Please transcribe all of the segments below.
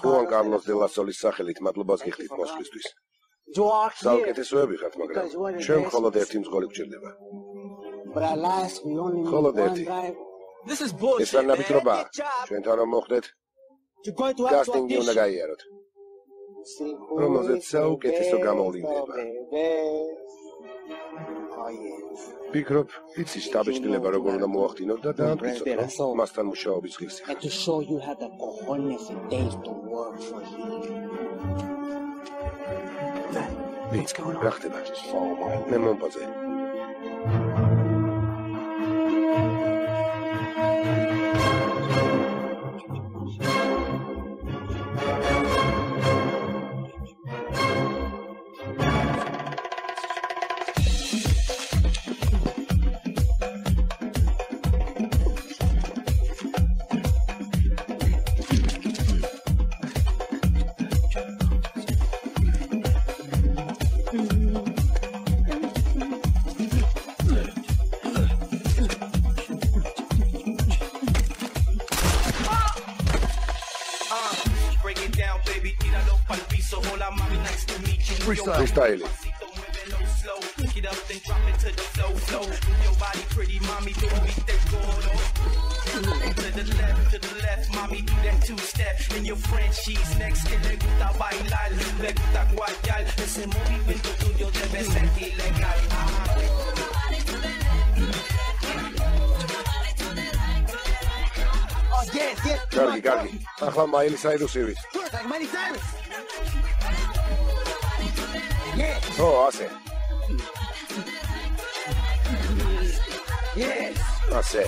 ხუან კარლოს დე ლასოლის სახელით მადლობას გიხდით are here, საუკეთესოები ხართ, მაგრამ ჩვენ მხოლოდ ერთი alas, we only need მხოლოდ ერთი. This is ეს bullshit. ნაბიჯრობა? Get job. ჩვენთან რომ მოხდეთ, კასტინგი უნდა გაიაროთ. Რომელზეც საუკეთესო გამოვლინდება. Best of the best. Oh, yes. ფიქრობ, იცი შტაბეჭდილება როგორ უნდა მოახდინოთ და დაამტკიცოთ, Brother, რომ მასთან მუშაობის ღირსი. And to show you have the Uh, break it down, baby. Tíralo pa'l piso. Hola, mami. Nice to meet you. Freestyle. Freestyle. Get up and drop it to the flow, flow. Your body pretty, mommy, do that gordo. To the left, to the left, mommy, do that two-step. And your friend, she's next, que le gusta bailar, le gusta guayar. Ese movimiento tuyo debe ser ilegal. კარგი, კარგი. ახლა მაილი საირუსივით. Like Miley Cyrus. Yes, ო, ასე. yes. ასე.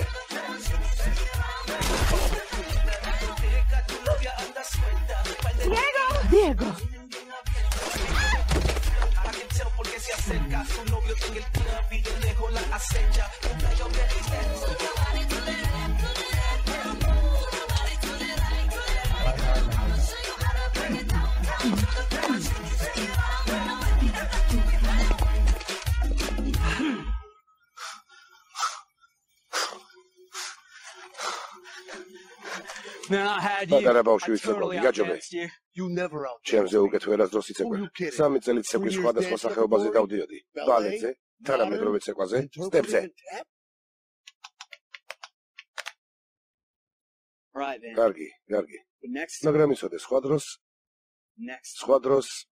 Diego. I can tell porque se acerca. Su novio está en el club y de lejos la acecha. პატარა ბავშვი never out. ჩემზე უკეთ ვერას დროს იცეკვე. სამი წელიწად ცეკვი სხვადასხვა სახეობაზე დავდიოდი. ბალეტზე, თანამედროვე ცეკვაზე, სტეპზე. Კარგი, კარგი. Მაგრამ იცოდე, სხვა დროს, Next. Nosotros